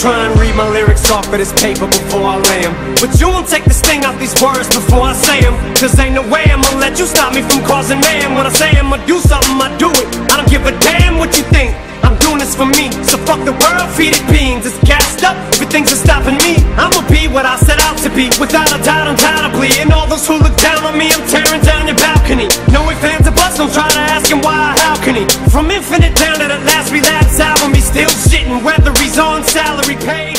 try and read my lyrics off of this paper before I lay 'em, But you won't take the sting out these words before I say 'em. Cause ain't no way I'ma let you stop me from causing man. When I say I'ma do something, I do it. I don't give a damn what you think. I'm doing this for me. So fuck the world, feed it beans. It's gassed up. Everything's stopping me. I'ma be what I set out to be. Without a doubt, undoubtedly. And all those who look down on me, I'm tearing down your balcony. No ifs, ands, or buts. Don't try to ask him why or how can he. From infinite down to whether he's on salary pay